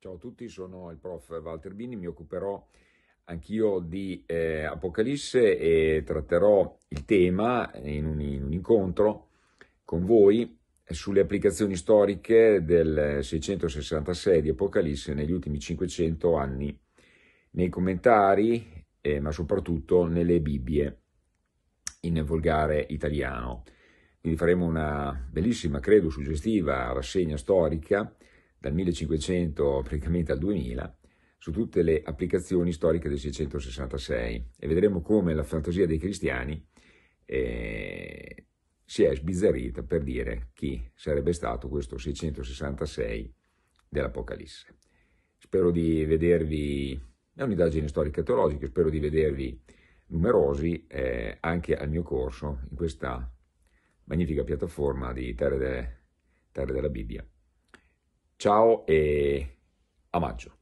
Ciao a tutti, sono il prof Walter Bini, mi occuperò anch'io di eh, Apocalisse e tratterò il tema in un, in un, incontro con voi sulle applicazioni storiche del 666 di Apocalisse negli ultimi 500 anni, nei commentari, eh, ma soprattutto nelle Bibbie in volgare italiano. Quindi faremo una bellissima, credo, suggestiva rassegna storica dal 1500 praticamente al 2000 su tutte le applicazioni storiche del 666 e vedremo come la fantasia dei cristiani eh, si è sbizzarrita per dire chi sarebbe stato questo 666 dell'Apocalisse. Spero di vedervi, è un'indagine storica teologica, spero di vedervi numerosi eh, anche al mio corso in questa magnifica piattaforma di Terre, de, Terre della Bibbia. Ciao e a maggio.